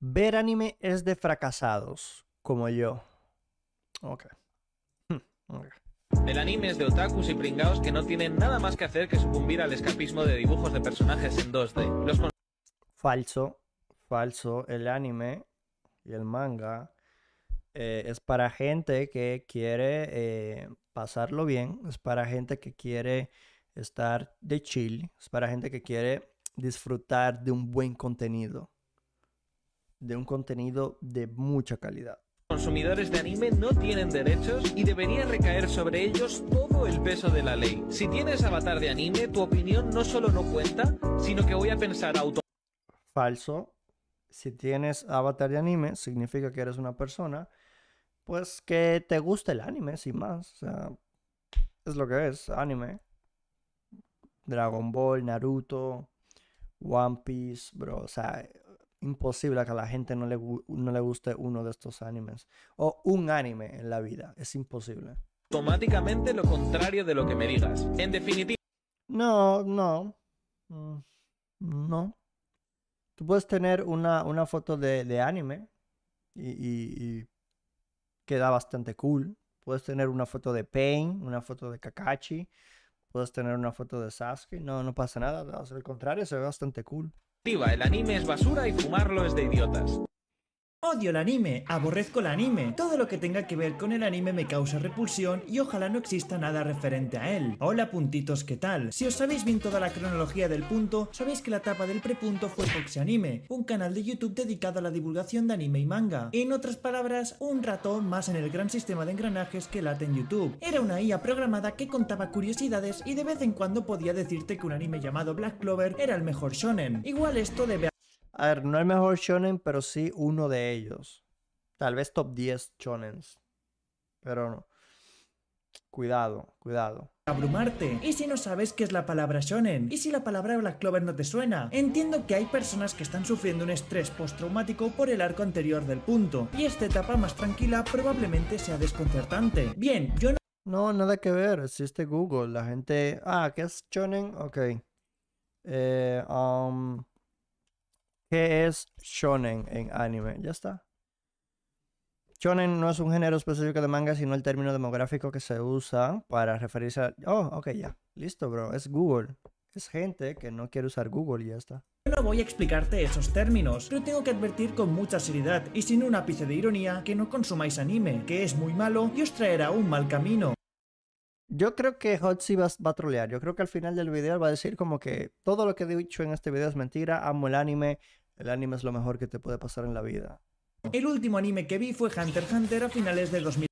Ver anime es de fracasados, como yo. Ok. Ok. El anime es de otakus y pringaos que no tienen nada más que hacer que sucumbir al escapismo de dibujos de personajes en 2D. Los Falso, falso. El anime y el manga eh, es para gente que quiere eh, pasarlo bien, es para gente que quiere estar de chill, es para gente que quiere disfrutar de un buen contenido, de un contenido de mucha calidad. consumidores de anime no tienen derechos y debería recaer sobre ellos todo el peso de la ley. Si tienes avatar de anime, tu opinión no solo no cuenta, sino que voy a pensar auto Falso. Si tienes avatar de anime, significa que eres una persona, pues que te gusta el anime, sin más. O sea, es lo que es, anime. Dragon Ball, Naruto, One Piece, bro. O sea, imposible que a la gente no le, no le guste uno de estos animes. O un anime en la vida. Es imposible. automáticamente lo contrario de lo que me digas. En definitiva, No, no. Mm, No. Tú puedes tener una, una foto de, de anime y, y- y queda bastante cool. Puedes tener una foto de Pain, una foto de Kakashi. Puedes tener una foto de Sasuke. No, no pasa nada. Al contrario, se ve bastante cool. El anime es basura y fumarlo es de idiotas. Odio el anime, aborrezco el anime. Todo lo que tenga que ver con el anime me causa repulsión y ojalá no exista nada referente a él. Hola puntitos, ¿qué tal? Si os sabéis bien toda la cronología del punto, sabéis que la tapa del prepunto fue Foxy Anime, un canal de YouTube dedicado a la divulgación de anime y manga. En otras palabras, un ratón más en el gran sistema de engranajes que late en YouTube. Era una IA programada que contaba curiosidades y de vez en cuando podía decirte que un anime llamado Black Clover era el mejor shonen. Igual esto debe A ver, no el mejor shonen, pero sí uno de ellos. Tal vez top 10 shonens. Pero no. Cuidado, cuidado. abrumarte. ¿Y si no sabes qué es la palabra shonen? ¿Y si la palabra Black Clover no te suena? Entiendo que hay personas que están sufriendo un estrés postraumático por el arco anterior del punto, y esta etapa más tranquila probablemente sea desconcertante. Bien, yo no No, nada que ver. Existe Google. La gente. Ah, ¿qué es shonen? Ok. Eh, um, ¿Qué es shonen en anime? Ya está. Shonen no es un género específico de manga, sino el término demográfico que se usa para referirse a... Oh, ok, ya. Listo, bro. Es Google. Es gente que no quiere usar Google y ya está. no voy a explicarte esos términos, pero tengo que advertir con mucha seriedad y sin un ápice de ironía que no consumáis anime, que es muy malo y os traerá un mal camino. Yo creo que Hotzi va, va a trolear. Yo creo que al final del video va a decir como que todo lo que he dicho en este video es mentira. Amo el anime. El anime es lo mejor que te puede pasar en la vida. El último anime que vi fue Hunter x Hunter a finales de 2000.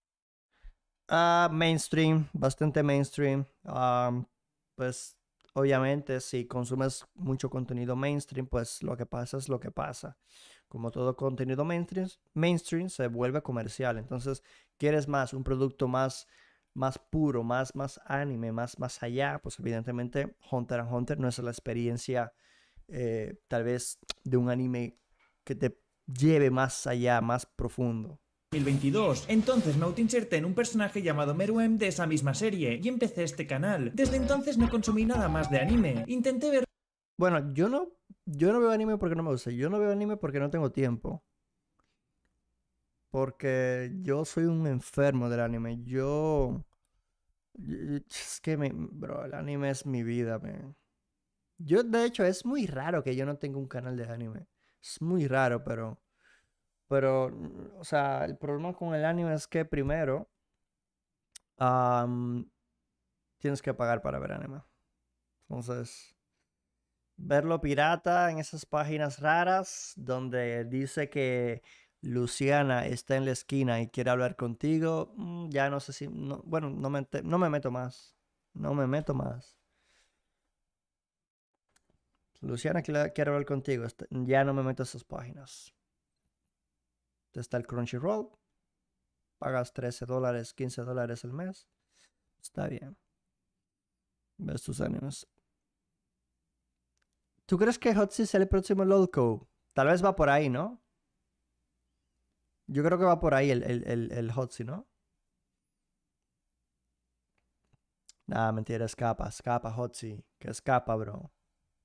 Ah, mainstream, bastante mainstream. Am, pues obviamente si consumes mucho contenido mainstream, pues lo que pasa es lo que pasa. Como todo contenido mainstream, mainstream se vuelve comercial. Entonces, quieres más, un producto más, más puro, más, más anime, más, más allá, pues evidentemente Hunter x Hunter no es la experiencia eh, tal vez de un anime que te lleve más allá, más profundo. 2022. Entonces me autoinserté en un personaje llamado Meruem de esa misma serie y empecé este canal. Desde entonces no consumí nada más de anime. Intenté ver Bueno, yo no, yo no veo anime porque no me gusta. Yo no veo anime porque no tengo tiempo. Porque yo soy un enfermo del anime. Yo... Es que, me, bro, el anime es mi vida, man. Yo, de hecho, es muy raro que yo no tenga un canal de anime. Es muy raro, pero... Pero, o sea, el problema con el anime es que primero... am, tienes que pagar para ver anime. Entonces verlo pirata en esas páginas raras donde dice que Luciana está en la esquina y quiere hablar contigo, mm, ya no sé si, no- bueno, no me, no me meto más, no me meto más. Luciana quiere quiere hablar contigo, este- ya no me meto a esas páginas. Está el Crunchyroll, pagas 13 dólares, 15 dólares al mes, está bien. Ves tus animes. ¿Tú crees que Hotzi sea el próximo Lolco? Tal vez va por ahí, ¿no? Yo creo que va por ahí el, el, el, el Hotzi, ¿no? Nah, mentira, escapa, escapa, Hotzi. Que escapa, bro.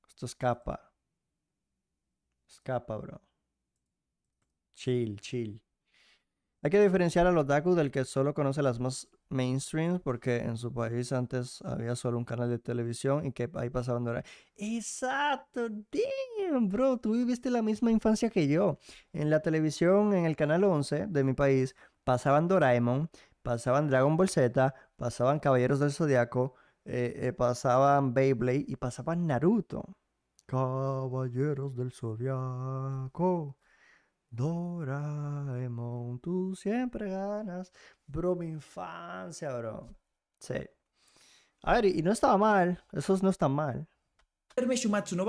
Esto escapa. Escapa, bro. chill, chill. Hay que diferenciar al otaku del que solo conoce las más mainstream, porque en su país antes había solo un canal de televisión y que ahí pasaban Doraemon. Exacto, damn, bro, tú viviste la misma infancia que yo. En la televisión, en el canal 11 de mi país, pasaban Doraemon, pasaban Dragon Ball Z, pasaban Caballeros del Zodiaco, eh, eh, pasaban Beyblade y pasaban Naruto. Caballeros del Zodiaco. Doraemon, tú siempre ganas. Bro, mi infancia, bro. Sí. A ver, y no estaba mal. Esos no están mal. Shumatsu no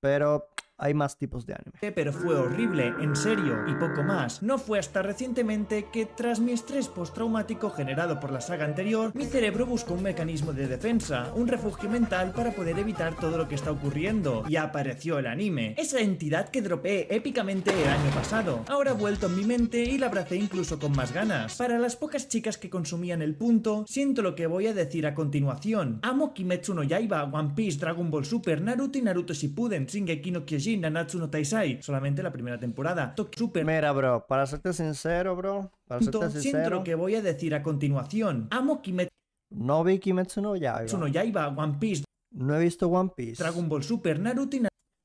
Pero hay más tipos de anime. pero fue horrible, en serio, y poco más. No fue hasta recientemente que, tras mi estrés postraumático generado por la saga anterior, mi cerebro buscó un mecanismo de defensa, un refugio mental para poder evitar todo lo que está ocurriendo, y apareció el anime, esa entidad que dropeé épicamente el año pasado. Ahora ha vuelto en mi mente y la abracé incluso con más ganas. Para las pocas chicas que consumían el punto, siento lo que voy a decir a continuación. Amo Kimetsu no Yaiba, One Piece, Dragon Ball Super, Naruto y Naruto Shippuden, Shingeki no Nanatsu no Taisai, solamente la primera temporada. Tokyo Super Mira, bro, para serte sincero, bro, para serte Punto. Siento sincero, lo que voy a decir a continuación. Amo Kimetsu no vi Kimetsu no Yaiba. no Yaiba, One Piece, No he visto One Piece. Dragon Ball Super, Naruto y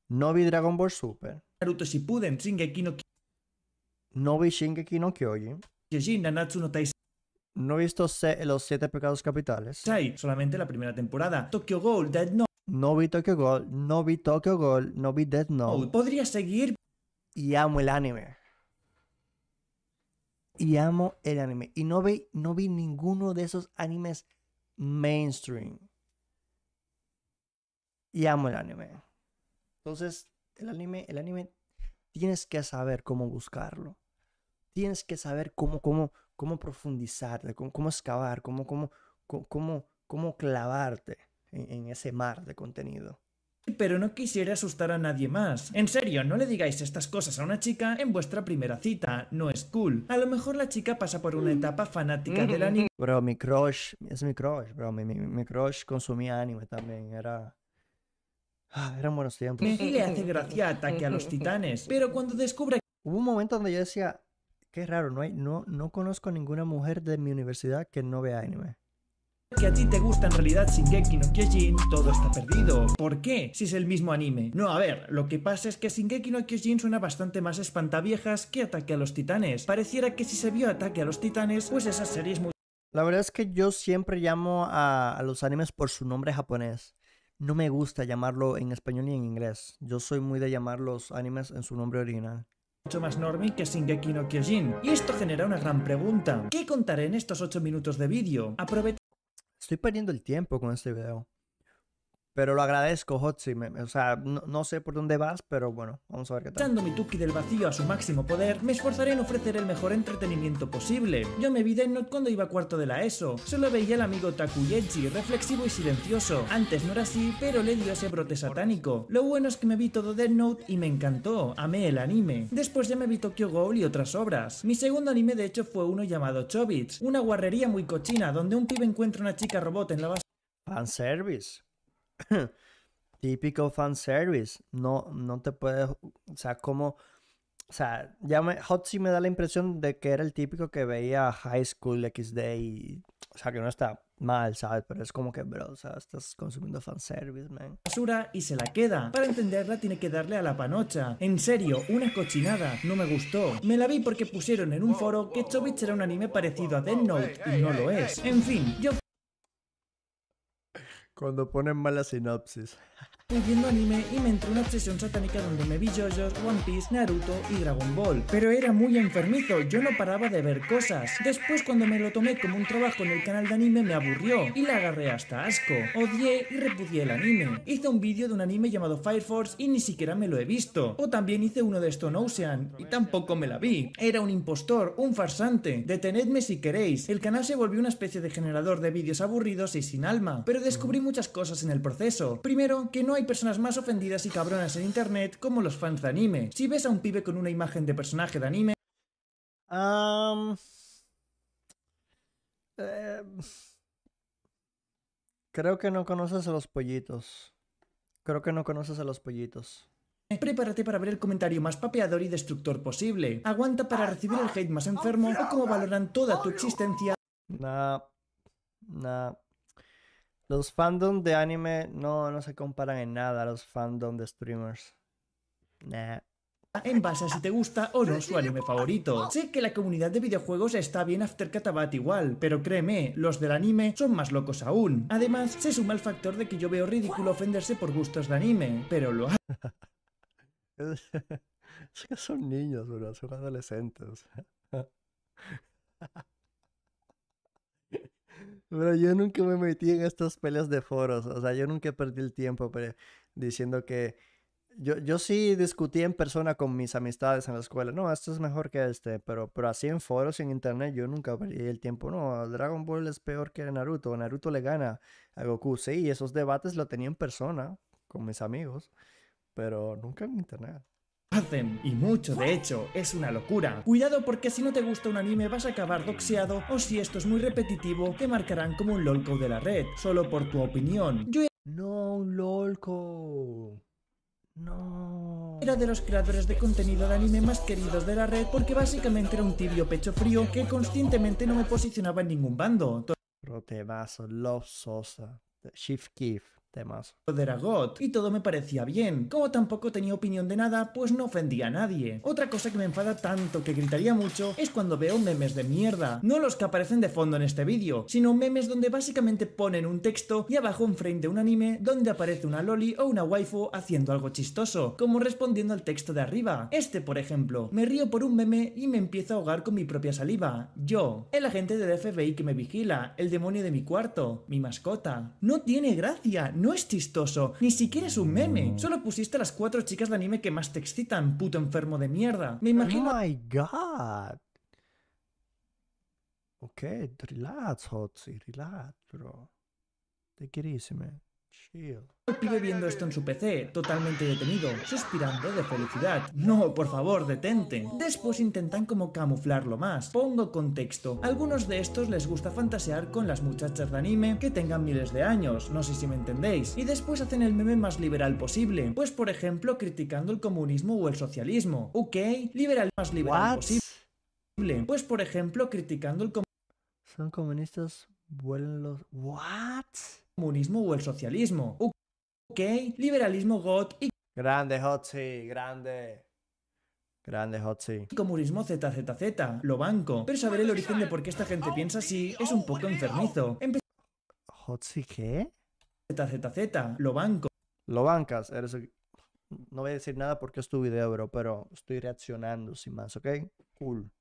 No vi Dragon Ball Super. Naruto Shippuden, Shingeki no No vi Shingeki no Kyojin. Kyojin, Nanatsu no Taisai, No he visto Los Siete Pecados Capitales. solamente la primera temporada. Tokyo Ghoul, Dead Note, No vi Tokyo Ghoul. No vi Tokyo Ghoul. No vi Death Note. podría seguir, Y amo el anime. Y amo el anime. Y no vi, no vi ninguno de esos animes mainstream. Y amo el anime. Entonces, el anime, el anime, tienes que saber cómo buscarlo. Tienes que saber cómo, cómo, cómo profundizarte, cómo, cómo excavar, cómo, cómo, cómo, cómo, cómo clavarte en, en ese mar de contenido. pero no quisiera asustar a nadie más. En serio, no le digáis estas cosas a una chica en vuestra primera cita, no es cool. A lo mejor la chica pasa por una etapa fanática del anime Bro, mi crush, es mi crush, bro. Mi, mi, mi crush consumía anime también. Era. Ah, eran buenos tiempos. y le hace gracia ataque a los titanes, pero cuando descubre Hubo un momento donde yo decía, qué raro, no, hay, no, no conozco ninguna mujer de mi universidad que no vea anime. Que a ti te gusta en realidad Shingeki no Kyojin, todo está perdido. ¿Por qué? Si es el mismo anime. No, a ver, lo que pasa es que Shingeki no Kyojin suena bastante más espantaviejas que Ataque a los Titanes. Pareciera que si se vio Ataque a los Titanes, pues esa serie es muy La verdad es que yo siempre llamo a, a los animes por su nombre japonés. No me gusta llamarlo en español ni en inglés. Yo soy muy de llamar los animes en su nombre original. mucho más normie que Shingeki no Kyojin. Y esto genera una gran pregunta. ¿Qué contaré en estos 8 minutos de vídeo? Aprovechando Estoy perdiendo el tiempo con este video. Pero lo agradezco, Hotzi. O sea, no, no sé por dónde vas, pero bueno, vamos a ver qué tal. Usando mi Tuki del vacío a su máximo poder, me esforzaré en ofrecer el mejor entretenimiento posible. Yo me vi Death Note cuando iba a cuarto de la ESO. Solo veía al amigo Takuyechi, reflexivo y silencioso. Antes no era así, pero le dio ese brote satánico. Lo bueno es que me vi todo Death Note y me encantó. Amé el anime. Después ya me vi Tokyo Ghoul y otras obras. Mi segundo anime de hecho fue uno llamado Chobits, una guarrería muy cochina donde un pibe encuentra una chica robot en la base Fanservice. Típico fanservice. No, no te puedes. O sea, como. O sea, ya me, Hotzi me da la impresión de que era el típico que veía High School XD y. O sea, que no está mal, ¿sabes? Pero es como que, bro, o sea, estás consumiendo fanservice, man. basura y se la queda. Para entenderla tiene que darle a la panocha. En serio, una cochinada. No me gustó. Me la vi porque pusieron en un foro que Chobits era un anime parecido a Death Note y no lo es. En fin, yo Cuando ponen mala sinopsis. Viendo anime y me entró una obsesión satánica donde me vi JoJo's, One Piece, Naruto y Dragon Ball. Pero era muy enfermizo, yo no paraba de ver cosas. Después cuando me lo tomé como un trabajo en el canal de anime me aburrió y le agarré hasta asco. Odié y repudié el anime. Hice un vídeo de un anime llamado Fire Force y ni siquiera me lo he visto. O también hice uno de Stone Ocean y tampoco me la vi. Era un impostor, un farsante. Detenedme si queréis. El canal se volvió una especie de generador de vídeos aburridos y sin alma. Pero descubrí muchas cosas en el proceso. Primero, que no hay personas más ofendidas y cabronas en internet como los fans de anime. Si ves a un pibe con una imagen de personaje de anime, eh, creo que no conoces a los pollitos. Creo que no conoces a los pollitos. Prepárate para ver el comentario más papeador y destructor posible. Aguanta para recibir el hate más enfermo o cómo valoran toda tu existencia Nah, nah. Los fandom de anime no, no se comparan en nada a los fandom de streamers. Nah. en base a si te gusta o no su anime favorito. Sé que la comunidad de videojuegos está bien after Katabat igual, pero créeme, los del anime son más locos aún. Además, se suma el factor de que yo veo ridículo ofenderse por gustos de anime, pero lo Es que son niños, bro, son adolescentes. Pero yo nunca me metí en estas peleas de foros, o sea, yo nunca perdí el tiempo pe- diciendo que yo, yo sí discutí en persona con mis amistades en la escuela, no, esto es mejor que este, pero, pero así en foros y en internet yo nunca perdí el tiempo, no, Dragon Ball es peor que Naruto, Naruto le gana a Goku, sí, esos debates lo tenía en persona con mis amigos, pero nunca en internet. Hacen. Y mucho, de hecho, es una locura. Cuidado porque si no te gusta un anime vas a acabar doxeado o si esto es muy repetitivo te marcarán como un lolco de la red, solo por tu opinión. Yo No, un lolco. No. Era de los creadores de contenido de anime más queridos de la red porque básicamente era un tibio pecho frío que conscientemente no me posicionaba en ningún bando. Pero temazo, Love Sosa, Shift temazo. Todo era God y todo me parecía bien. Como tampoco tenía opinión de nada, pues no ofendía a nadie. Otra cosa que me enfada tanto que gritaría mucho es cuando veo memes de mierda. No los que aparecen de fondo en este vídeo, sino memes donde básicamente ponen un texto y abajo un frame de un anime donde aparece una loli o una waifu haciendo algo chistoso, como respondiendo al texto de arriba. Este, por ejemplo, me río por un meme y me empiezo a ahogar con mi propia saliva. Yo, el agente del FBI que me vigila, el demonio de mi cuarto, mi mascota. No tiene gracia, no es chistoso, ni siquiera es un meme. Solo pusiste las cuatro chicas de anime que más te excitan, puto enfermo de mierda. Me imagino Oh my god. Ok, relax, Hotzi, relax, bro. Take it al pibe viendo esto en su PC, totalmente detenido, suspirando de felicidad. No, por favor, detente. Después intentan como camuflarlo más. Pongo contexto. Algunos de estos les gusta fantasear con las muchachas de anime que tengan miles de años, no sé si me entendéis. Y después hacen el meme más liberal posible. Pues por ejemplo, criticando el comunismo o el socialismo. Ok, liberal más liberal What? posible. Pues por ejemplo, criticando el Son comunistas, vuelan los... What? Comunismo o el socialismo. Ok, liberalismo God y Grande, Hotzi, grande. Grande, Hotzi. comunismo ZZZ, lo banco. Pero saber el origen de por qué esta gente piensa así es un poco enfermizo. ¿Hotzi qué? ZZZ, lo banco. Lo bancas, eres... No voy a decir nada porque es tu video, bro, pero estoy reaccionando sin más, ¿ok? Cool.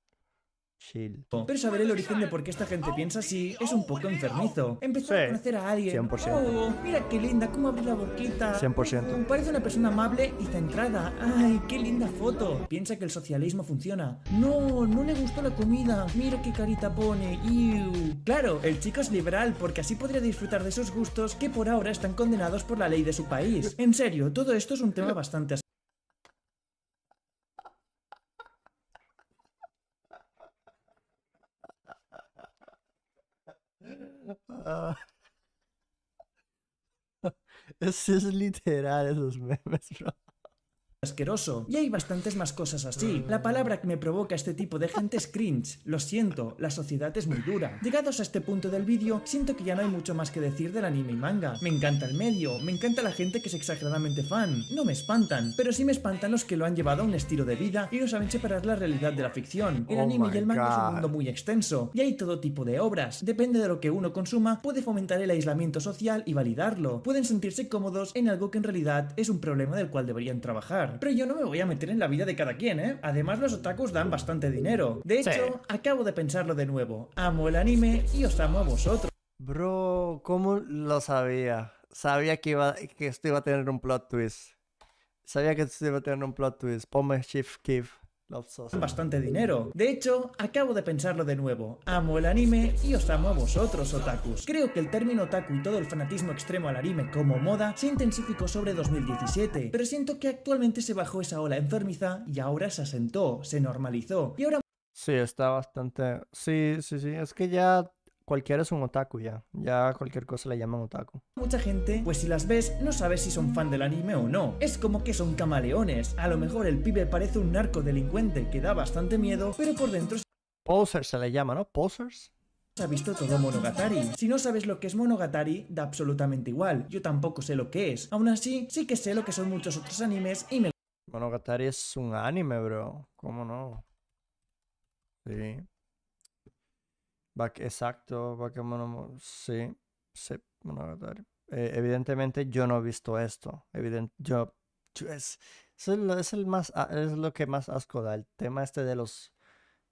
Chill. Pero saber el origen de por qué esta gente piensa así es un poco enfermizo. Empezar Sí, a conocer a alguien. 100%. Oh, mira qué linda, cómo abre la boquita. 100%. Mm, Parece una persona amable y centrada. Ay, qué linda foto. Piensa que el socialismo funciona. No, no le gustó la comida. Mira qué carita pone. Iu. Claro, el chico es liberal porque así podría disfrutar de esos gustos que por ahora están condenados por la ley de su país. En serio, todo esto es un tema bastante Ah. Ese es literal esos memes, bro. Asqueroso. Y hay bastantes más cosas así. La palabra que me provoca este tipo de gente es cringe. Lo siento, la sociedad es muy dura. Llegados a este punto del vídeo, siento que ya no hay mucho más que decir del anime y manga. Me encanta el medio, me encanta la gente que es exageradamente fan. No me espantan, pero sí me espantan los que lo han llevado a un estilo de vida y no saben separar la realidad de la ficción. El Oh anime y el manga es un mundo muy extenso y hay todo tipo de obras. Depende de lo que uno consuma, puede fomentar el aislamiento social y validarlo. Pueden sentirse cómodos en algo que en realidad es un problema del cual deberían trabajar. Pero yo no me voy a meter en la vida de cada quien, ¿eh? Además, los otakus dan bastante dinero. De hecho, Sí. acabo de pensarlo de nuevo. Amo el anime y os amo a vosotros. Bro, ¿cómo lo sabía? Sabía que, iba, que esto iba a tener un plot twist. Sabía que esto iba a tener un plot twist. Ponme Shift Keef. Bastante dinero. De hecho, acabo de pensarlo de nuevo. Amo el anime y os amo a vosotros, otakus. Creo que el término otaku y todo el fanatismo extremo al anime como moda se intensificó sobre 2017, pero siento que actualmente se bajó esa ola enfermiza y ahora se asentó, se normalizó. Y ahora Sí, está bastante. Sí, sí, sí. Es que ya cualquiera es un otaku ya. Ya cualquier cosa le llaman otaku. Mucha gente, pues si las ves, no sabes si son fan del anime o no. Es como que son camaleones. A lo mejor el pibe parece un narco delincuente que da bastante miedo, pero por dentro Posers se le llama, ¿no? Posers. se ha visto todo Monogatari. Si no sabes lo que es Monogatari, da absolutamente igual. Yo tampoco sé lo que es. Aún así, sí que sé lo que son muchos otros animes y me Monogatari es un anime, bro. ¿Cómo no? Sí. Bak exacto, Bakemono. Sí, sí, Monogatari. Eh, evidentemente yo no he visto esto. Evident yo, es, es, el, más, a- es lo que más asco da. El tema este de los,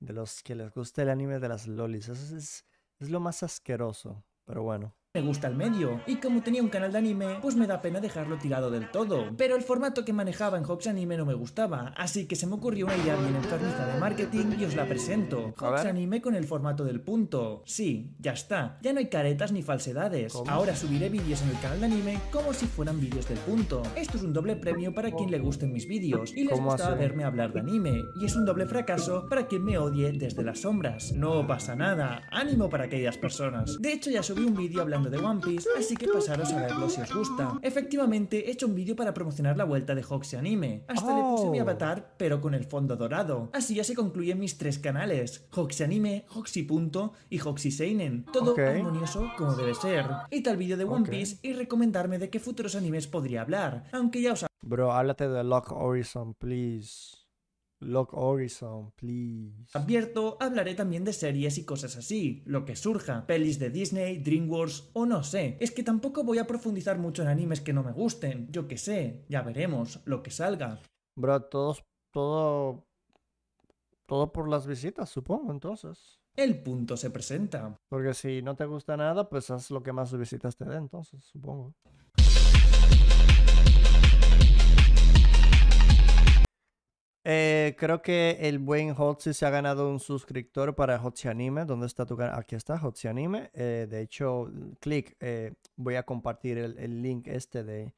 de los que les gusta el anime de las lolis. Es, es, es lo más asqueroso. Pero bueno. Me gusta el medio. Y como tenía un canal de anime, pues me da pena dejarlo tirado del todo. Pero el formato que manejaba en Hox Anime no me gustaba, así que se me ocurrió una idea bien enfermiza de marketing y os la presento. Ver. Anime con el formato del punto. Sí, ya está. Ya no hay caretas ni falsedades. ¿Cómo? Ahora subiré vídeos en el canal de anime como si fueran vídeos del punto. Esto es un doble premio para quien le gusten mis vídeos y les ¿Cómo gustaba verme hablar de anime. Y es un doble fracaso para quien me odie desde las sombras. No pasa nada. Ánimo para aquellas personas. De hecho, ya subí un vídeo hablando de One Piece, así que pasaros a verlo si os gusta. Efectivamente, he hecho un vídeo para promocionar la vuelta de Hoxie Anime. Hasta le puse mi Oh. avatar, pero con el fondo dorado. Así ya se concluyen mis tres canales: Hoxie Anime, Hoxie Punto y Hoxie Seinen. Todo armonioso como debe ser. Y tal vídeo de One. Piece y recomendarme de qué futuros animes podría hablar. Aunque ya os Bro, háblate de Lock Horizon, please. Lock Horizon, please. Advierto, hablaré también de series y cosas así, lo que surja, pelis de Disney, DreamWorks o no sé. Es que tampoco voy a profundizar mucho en animes que no me gusten, yo que sé, ya veremos, lo que salga. Bro, todos, todo, todo por las visitas, supongo, entonces. El punto se presenta. Porque si no te gusta nada, pues haz lo que más visitas te dé, entonces, supongo. Eh, creo que el buen Hotzi se ha ganado un suscriptor para Hotzi Anime. ¿Dónde está tu canal? Aquí está Hotzi Anime. Eh, de hecho, clic, eh, voy a compartir el, el link este de,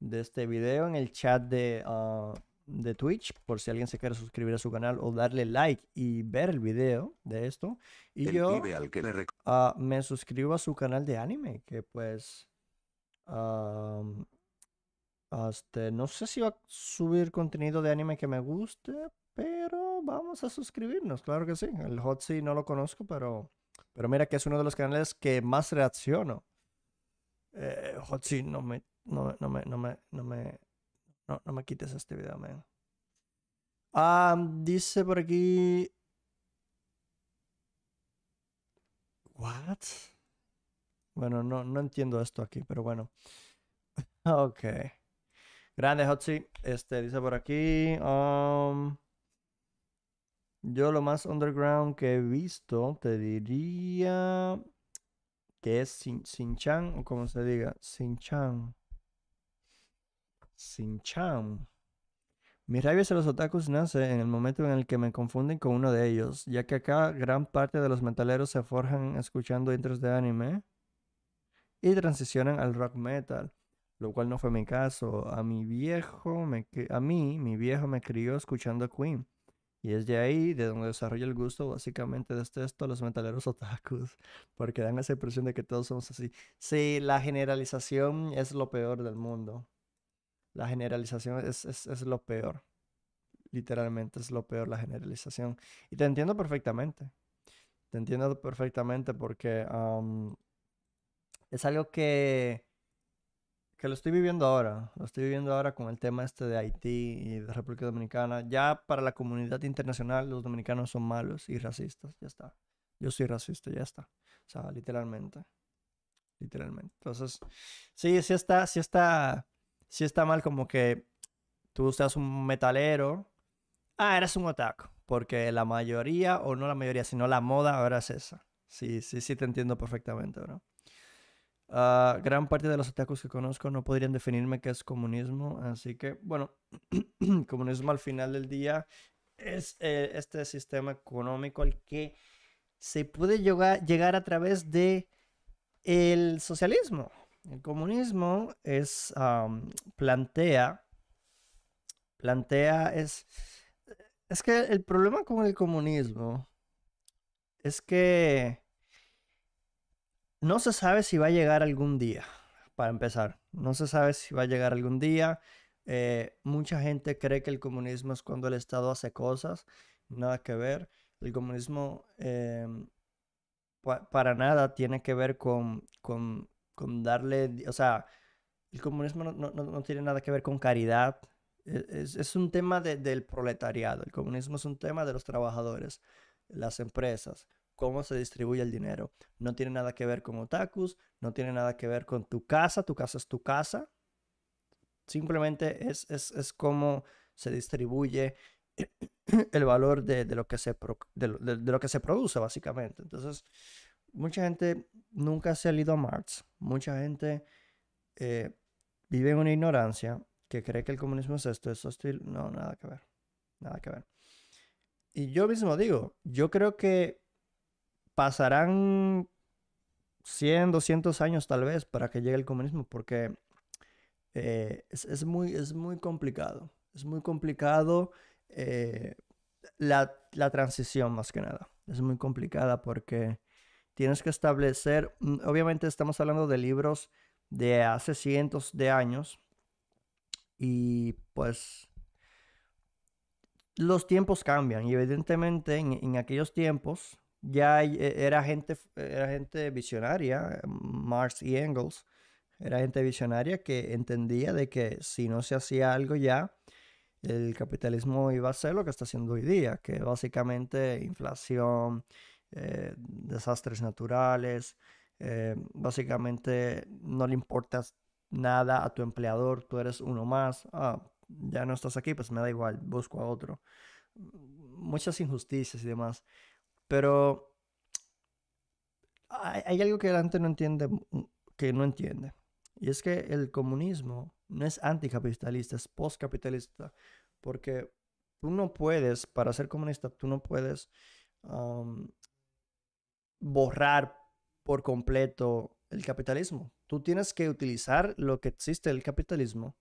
de este video en el chat de, ah, de Twitch, por si alguien se quiere suscribir a su canal o darle like y ver el video de esto. Y El yo pibe al que le rec- ah, me suscribo a su canal de anime, que pues... am, este, no sé si va a subir contenido de anime que me guste, pero vamos a suscribirnos, claro que sí. El Hotzi no lo conozco, pero, pero mira que es uno de los canales que más reacciono. Eh, Hotzi, no me, no, no me, no me, no me, no me quites este video, man. Ah, dice por aquí. What? Bueno, no, no entiendo esto aquí, pero bueno. Ok. Grande Hotzi. Este dice por aquí. um, yo lo más underground que he visto, te diría que es Sin, Chan, o como se diga, Sin-chan. Sin-chan. Mi rabia hacia los otakus nace en el momento en el que me confunden con uno de ellos, ya que acá gran parte de los metaleros se forjan escuchando intros de anime y transicionan al rock metal, lo cual no fue mi caso. A mi viejo, me, a mí, mi viejo me crió escuchando Queen. Y es de ahí de donde desarrolla el gusto, básicamente, de esto a los metaleros otakus, porque dan esa impresión de que todos somos así. Sí, la generalización es lo peor del mundo. La generalización es, es, es lo peor. Literalmente es lo peor la generalización. Y te entiendo perfectamente. Te entiendo perfectamente porque es algo que, que lo estoy viviendo ahora. Lo estoy viviendo ahora con el tema este de Haití y de República Dominicana. Ya para la comunidad internacional los dominicanos son malos y racistas. Ya está. Yo soy racista, ya está. O sea, literalmente. Literalmente. Entonces, sí, sí está, sí está, sí está mal como que tú seas un metalero. Ah, eres un otaku. Porque la mayoría, o no la mayoría, sino la moda ahora es esa. Sí, sí, sí te entiendo perfectamente, bro. Ah, gran parte de los otakus que conozco no podrían definirme qué es comunismo, así que, bueno, comunismo al final del día es eh, este sistema económico al que se puede llegar, llegar a través de el socialismo. El comunismo es, plantea, plantea, es, es que el problema con el comunismo es que no se sabe si va a llegar algún día, para empezar. No se sabe si va a llegar algún día. Eh, mucha gente cree que el comunismo es cuando el Estado hace cosas. Nada que ver. El comunismo em, para nada tiene que ver con, con, darle, o sea, el comunismo no, no, no tiene nada que ver con caridad. E, es, es un tema de, del proletariado. El comunismo es un tema de los trabajadores, las empresas cómo se distribuye el dinero. No tiene nada que ver con otakus, no tiene nada que ver con tu casa, tu casa es tu casa. Simplemente es, es, es cómo se distribuye el valor de, de lo que se de, lo que se produce, básicamente. Entonces, mucha gente nunca se ha leído a Marx. Mucha gente eh, vive en una ignorancia que cree que el comunismo es esto, eso, esto. No, nada que ver. Nada que ver. Y yo mismo digo, yo creo que pasarán 100, 200 años tal vez para que llegue el comunismo, porque eh, es, muy, es muy complicado. Es muy complicado eh, la, transición más que nada. Es muy complicada porque tienes que establecer, mm, obviamente estamos hablando de libros de hace cientos de años y pues los tiempos cambian y evidentemente en aquellos tiempos ya e, era gente, era gente visionaria, Marx y Engels, era gente visionaria que entendía de que si no se hacía algo ya, el capitalismo iba a ser lo que está haciendo hoy día, que básicamente inflación, eh, desastres naturales, eh, básicamente no le importas nada a tu empleador, tú eres uno más, ah, ya no estás aquí, pues me da igual, busco a otro. Muchas injusticias y demás. Pero hay, algo que la gente no entiende, mm, que no entiende. Y es que el comunismo no es anticapitalista, es postcapitalista. Porque tú no puedes, para ser comunista, tú no puedes borrar por completo el capitalismo. Tú tienes que utilizar lo que existe el capitalismo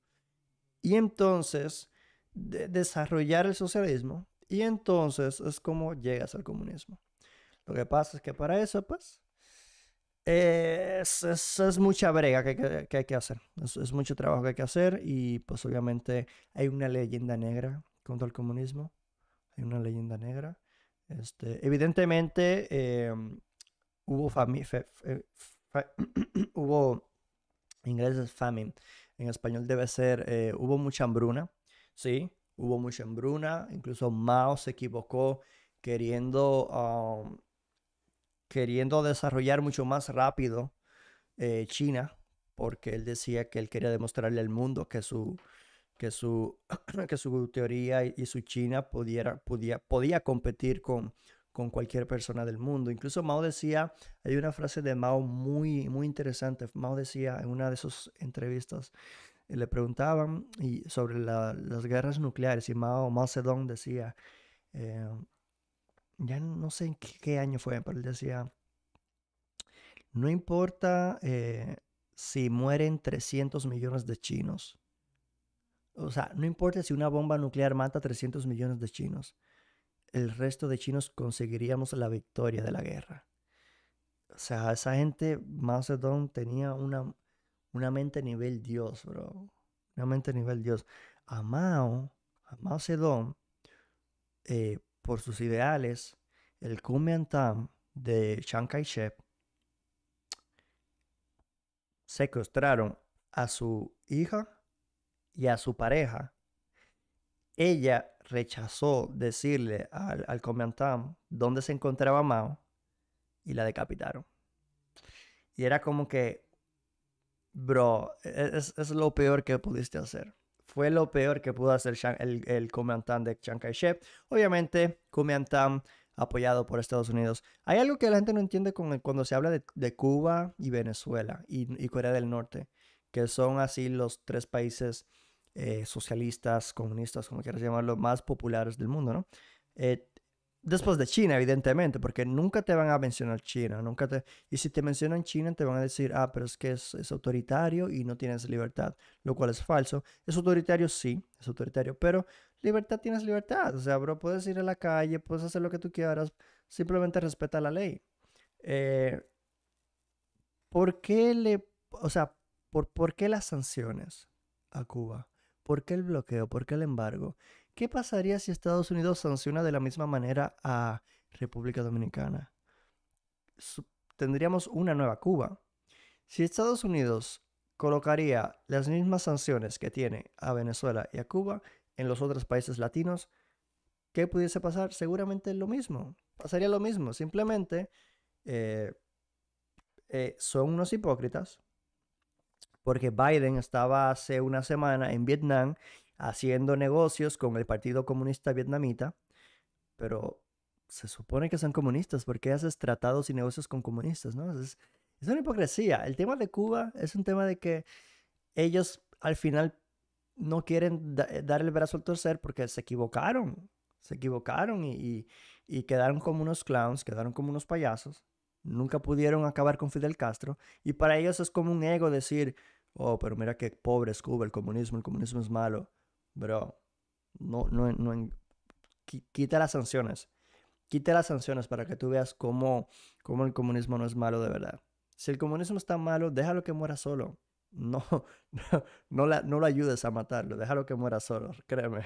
y entonces desarrollar el socialismo y entonces es como llegas al comunismo. Lo que pasa es que para eso, pues, es, es, mucha brega que, que, hay que hacer. Es, es, mucho trabajo que hay que hacer y pues obviamente hay una leyenda negra contra el comunismo. Hay una leyenda negra. Este, evidentemente em, hubo hubo inglés famine. En español debe ser eh, hubo mucha hambruna. Sí, hubo mucha hambruna, incluso Mao se equivocó queriendo, um, queriendo desarrollar mucho más rápido eh, China, porque él decía que él quería demostrarle al mundo que su, que su, que su teoría y, su China pudiera, podía, podía competir con, con cualquier persona del mundo. Incluso Mao decía, hay una frase de Mao muy, muy interesante. Mao decía en una de sus entrevistas, le preguntaban y sobre las guerras nucleares y Mao, Mao Zedong decía, eh, ya no sé en qué, año fue, pero él decía, no importa eh, si mueren 300 millones de chinos, o sea, no importa si una bomba nuclear mata 300 millones de chinos, el resto de chinos conseguiríamos la victoria de la guerra. O sea, esa gente, Mao Zedong tenía una una mente nivel Dios, bro. Una mente nivel Dios. A Mao, Mao Zedong, eh, por sus ideales, el Kuomintang de Chiang Kai-shek, secuestraron a su hija y a su pareja. Ella rechazó decirle al, al Kuomintang dónde se encontraba Mao y la decapitaron. Y era como que Bro, e-, es, lo peor que pudiste hacer. Fue lo peor que pudo hacer el, el de Chiang Kai-shek. Obviamente, Kuomintang apoyado por Estados Unidos. Hay algo que la gente no entiende cuando se habla de, Cuba y Venezuela y, Corea del Norte, que son así los tres países eh, socialistas, comunistas, como quieras llamarlo, más populares del mundo, ¿no? Eh, Después de China, evidentemente, porque nunca te van a mencionar China, nunca te... Y si te mencionan China, te van a decir, ah, pero es que es, autoritario y no tienes libertad, lo cual es falso. Es autoritario, sí, es autoritario, pero libertad tienes libertad. O sea, bro, puedes ir a la calle, puedes hacer lo que tú quieras, simplemente respeta la ley. Eh, ¿por qué le, o sea, por, por qué las sanciones a Cuba? ¿Por qué el bloqueo? ¿Por qué el embargo? ¿Qué pasaría si Estados Unidos sanciona de la misma manera a República Dominicana? tendríamos una nueva Cuba. Si Estados Unidos colocaría las mismas sanciones que tiene a Venezuela y a Cuba en los otros países latinos, ¿qué pudiese pasar? Seguramente lo mismo. Pasaría lo mismo. Simplemente eh, eh, son unos hipócritas porque Biden estaba hace una semana en Vietnam haciendo negocios con el Partido Comunista Vietnamita, pero se supone que son comunistas, ¿por qué haces tratados y negocios con comunistas? ¿no? Es, una hipocresía. El tema de Cuba es un tema de que ellos al final no quieren dar el brazo al torcer porque se equivocaron, se equivocaron y, y quedaron como unos clowns, quedaron como unos payasos. Nunca pudieron acabar con Fidel Castro. Y para ellos es como un ego decir, oh, pero mira qué pobre es Cuba, el comunismo, el comunismo es malo. Bro, no, no, no, quita las sanciones. Quita las sanciones para que tú veas cómo, cómo el comunismo no es malo de verdad. Si el comunismo está malo, déjalo que muera solo. No, no, la, no lo ayudes a matarlo, déjalo que muera solo, créeme.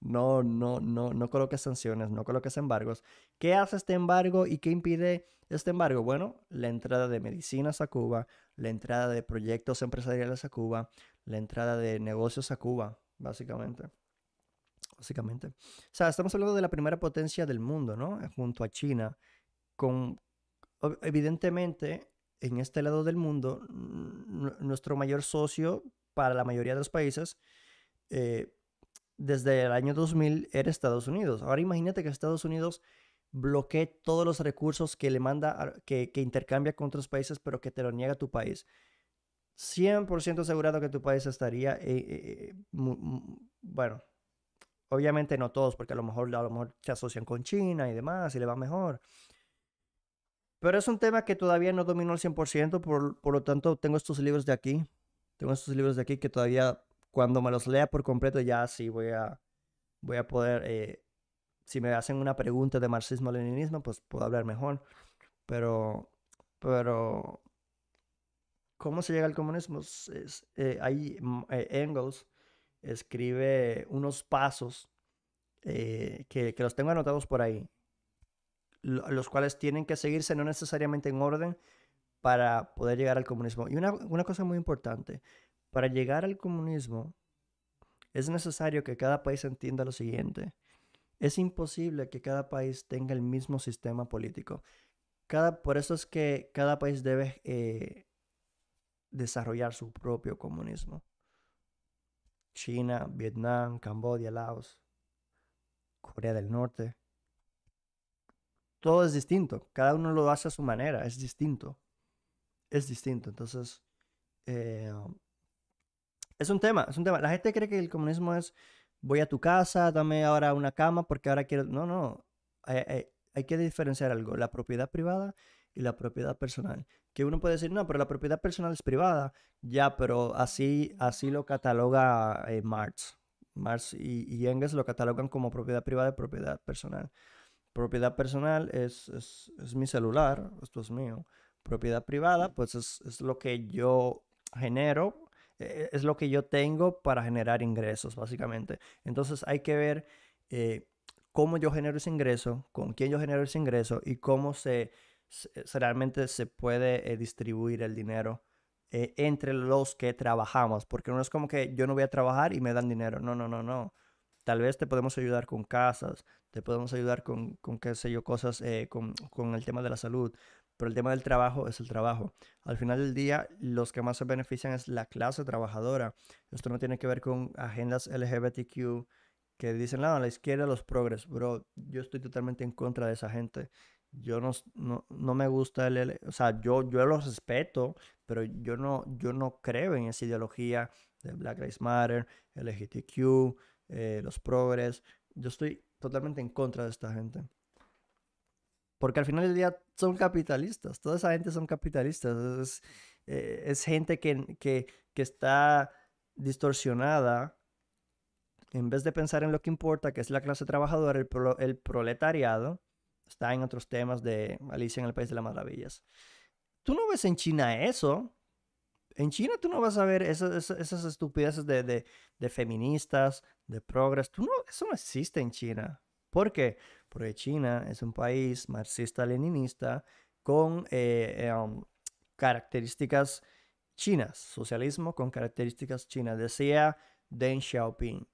No, no, no, no coloques sanciones, no coloques embargos. ¿Qué hace este embargo y qué impide este embargo? Bueno, la entrada de medicinas a Cuba, la entrada de proyectos empresariales a Cuba, la entrada de negocios a Cuba básicamente. Básicamente. O sea, estamos hablando de la primera potencia del mundo, ¿no? Junto a China. Con, evidentemente, en este lado del mundo, nuestro mayor socio para la mayoría de los países, eh, desde el año 2000, era Estados Unidos. Ahora imagínate que Estados Unidos bloquee todos los recursos que le manda, que, que intercambia con otros países, pero que te lo niega tu país. 100% asegurado que tu país estaría, eh, eh, eh, bueno, obviamente no todos, porque a lo mejor, a lo mejor se asocian con China y demás y le va mejor. Pero es un tema que todavía no domino al 100%, por, por lo tanto tengo estos libros de aquí, tengo estos libros de aquí que todavía cuando me los lea por completo ya sí voy a, voy a poder, si me hacen una pregunta de marxismo-leninismo, pues puedo hablar mejor. Pero, pero ¿Cómo se llega al comunismo? Es, eh, ahí mm, eh, Engels escribe unos pasos eh, que, los tengo anotados por ahí, los cuales tienen que seguirse no necesariamente en orden para poder llegar al comunismo. Y una, una cosa muy importante, para llegar al comunismo es necesario que cada país entienda lo siguiente. Es imposible que cada país tenga el mismo sistema político. Cada, por eso es que cada país debe desarrollar su propio comunismo. China, Vietnam, Camboya, Laos, Corea del Norte. Todo es distinto. Cada uno lo hace a su manera. Es distinto. Es distinto. Entonces, eh, es un tema. Es un tema. La gente cree que el comunismo es voy a tu casa, dame ahora una cama porque ahora quiero. No, no. Hay, hay que diferenciar algo. La propiedad privada y la propiedad personal. Que uno puede decir, no, pero la propiedad personal es privada. Ya, pero así, así lo cataloga eh, Marx. Marx y, Engels lo catalogan como propiedad privada y propiedad personal. Propiedad personal es, es, mi celular, esto es mío. Propiedad privada, pues es, lo que yo genero, eh, es lo que yo tengo para generar ingresos, básicamente. Entonces hay que ver eh, cómo yo genero ese ingreso, con quién yo genero ese ingreso y cómo se realmente se puede eh, distribuir el dinero eh, entre los que trabajamos, porque no es como que yo no voy a trabajar y me dan dinero, no, no, no, no. Tal vez te podemos ayudar con casas, te podemos ayudar con, con qué sé yo, cosas, eh, con, con el tema de la salud, pero el tema del trabajo es el trabajo. Al final del día, los que más se benefician es la clase trabajadora. Esto no tiene que ver con agendas LGBTQ que dicen, no, a la izquierda los progres, bro. Yo estoy totalmente en contra de esa gente yo no, no, me gusta el, o sea, yo, yo lo respeto, pero yo no, yo no creo en esa ideología de Black Lives Matter, LGTQ, eh, los progres. Yo estoy totalmente en contra de esta gente. Porque al final del día son capitalistas, toda esa gente son capitalistas. Es, eh, gente que, que, que está distorsionada en vez de pensar en lo que importa, que es la clase trabajadora, el, el proletariado, está en otros temas de Alicia en el País de las Maravillas. tú no ves en China eso. En China tú no vas a ver esas, esas, estupideces de, de, de, feministas, de progres. Tú no, eso no existe en China. ¿Por qué? Porque China es un país marxista-leninista con eh, um, características chinas, socialismo con características chinas. Decía Deng Xiaoping.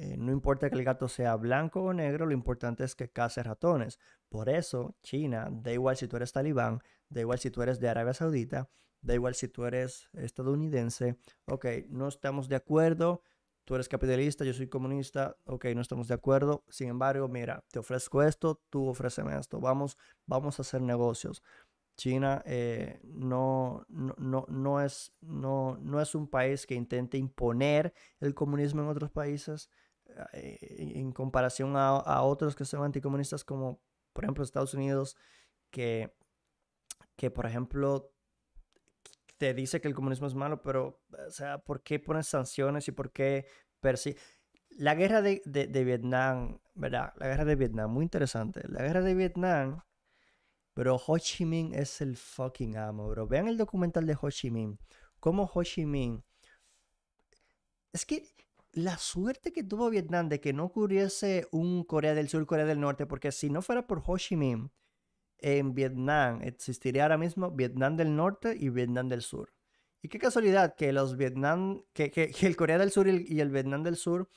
Eh, no importa que el gato sea blanco o negro, lo importante es que case ratones. Por eso, China, da igual si tú eres talibán, da igual si tú eres de Arabia Saudita, da igual si tú eres estadounidense, ok, no estamos de acuerdo, tú eres capitalista, yo soy comunista, ok, no estamos de acuerdo, sin embargo, mira, te ofrezco esto, tú ofréceme esto, vamos, vamos a hacer negocios. China eh, no, no, no, es, no, no es un país que intente imponer el comunismo en otros países en comparación a, a, otros que son anticomunistas como por ejemplo Estados Unidos que, que por ejemplo te dice que el comunismo es malo, pero o sea, ¿por qué pones sanciones y por qué persigue? La guerra de, de, de Vietnam, ¿verdad? La guerra de Vietnam, muy interesante. La guerra de Vietnam pero Ho Chi Minh es el fucking amo, bro. Vean el documental de Ho Chi Minh. Cómo Ho Chi Minh. Es que la suerte que tuvo Vietnam de que no ocurriese un Corea del Sur, Corea del Norte, porque si no fuera por Ho Chi Minh, en Vietnam existiría ahora mismo Vietnam del Norte y Vietnam del Sur. Y qué casualidad que los Vietnam, que, que, el Corea del Sur y el, Vietnam del Sur,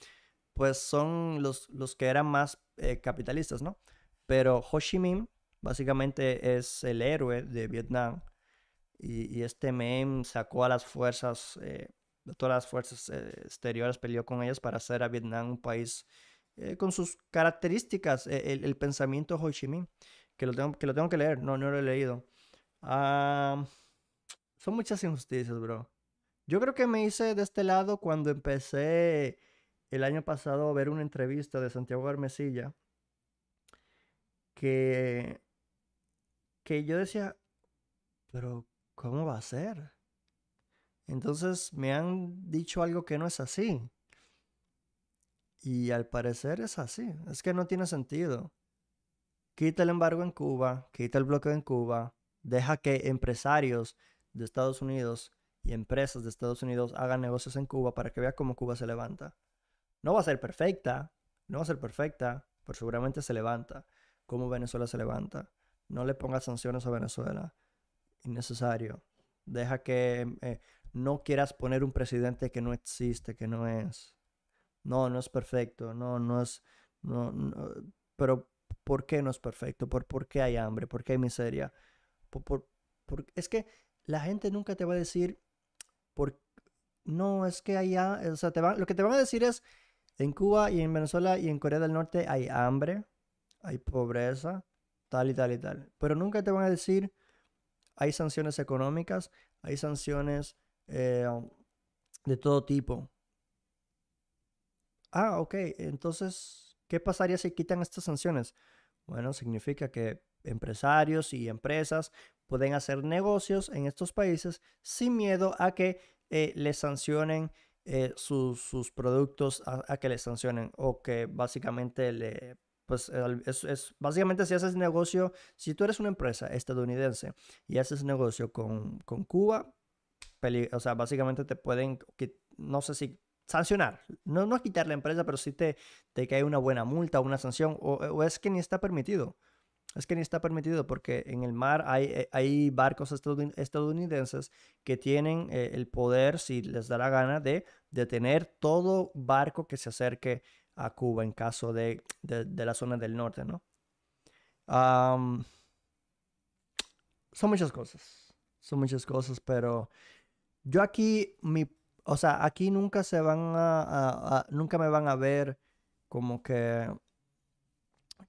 pues son los, los que eran más eh, capitalistas, ¿no? Pero Ho Chi Minh Básicamente es el héroe de Vietnam. Y, este meme sacó a las fuerzas, eh, todas las fuerzas eh, exteriores, peleó con ellas para hacer a Vietnam un país eh, con sus características, el, pensamiento Ho Chi Minh, que lo tengo que, lo tengo que leer, no, no lo he leído. Ah, son muchas injusticias, bro. Yo creo que me hice de este lado cuando empecé el año pasado a ver una entrevista de Santiago Armesilla que que yo decía, pero ¿cómo va a ser? Entonces me han dicho algo que no es así. Y al parecer es así. Es que no tiene sentido. Quita el embargo en Cuba, quita el bloqueo en Cuba, deja que empresarios de Estados Unidos y empresas de Estados Unidos hagan negocios en Cuba para que vea cómo Cuba se levanta. No va a ser perfecta, no va a ser perfecta, pero seguramente se levanta. Como Venezuela se levanta. No le pongas sanciones a Venezuela. Innecesario. Deja que eh, no quieras poner un presidente que no existe, que no es. No, no es perfecto. No, no es. No, pero, ¿por qué no es perfecto? ¿Por, ¿Por qué hay hambre? ¿Por qué hay miseria? Por, es que la gente nunca te va a decir. Por, no, es que allá. O sea, te va, lo que te van a decir es. En Cuba y en Venezuela y en Corea del Norte hay hambre, hay pobreza, tal y tal y tal. Pero nunca te van a decir, hay sanciones económicas, hay sanciones eh, de todo tipo. Ah, ok, entonces, ¿qué pasaría si quitan estas sanciones? Bueno, significa que empresarios y empresas pueden hacer negocios en estos países sin miedo a que eh, les sancionen eh, sus, productos, a, a, que les sancionen o que básicamente le pues es, básicamente si haces negocio, si tú eres una empresa estadounidense y haces negocio con, Cuba, o sea, básicamente te pueden, no sé si sancionar, no, no quitar la empresa, pero sí te, te cae una buena multa, una sanción, o, es que ni está permitido. Es que ni está permitido porque en el mar hay, eh, hay barcos estadounidenses que tienen eh, el poder, si les da la gana, de detener todo barco que se acerque a Cuba en caso de, la zona del norte, ¿no? son muchas cosas, son muchas cosas, pero yo aquí, mi, o sea, aquí nunca se van a, nunca me van a ver como que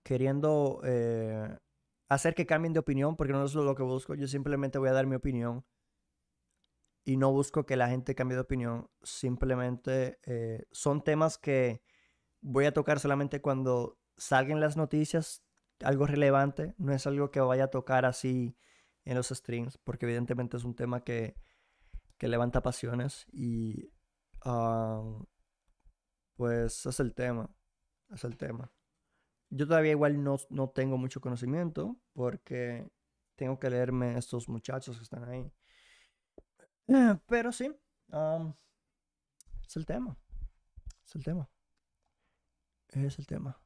queriendo eh, hacer que cambien de opinión, porque no es lo que busco, yo simplemente voy a dar mi opinión y no busco que la gente cambie de opinión, simplemente eh, son temas que voy a tocar solamente cuando salgan las noticias, algo relevante, no es algo que vaya a tocar así en los streams, porque evidentemente es un tema que, que levanta pasiones y pues es el tema, es el tema. Yo todavía igual no, no tengo mucho conocimiento porque tengo que leerme estos muchachos que están ahí. Eh, pero sí, am, es el tema. Es el tema. Es el tema.